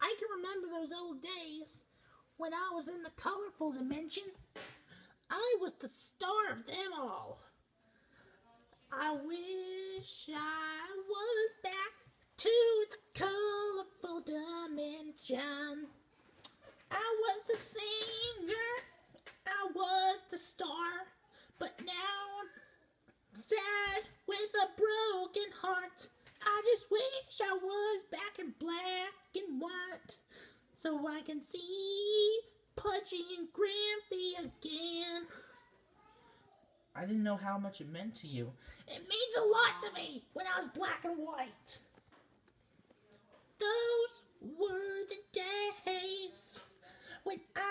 I can remember those old days when I was in the colorful dimension. I was the star of them all. I wish I was back to the colorful dimension. I was the singer, I was the star, but now I'm sad with a broken heart. I just wish I was back in so I can see Pudgy and Grampy again. I didn't know how much it meant to you. It means a lot to me when I was black and white. Those were the days when I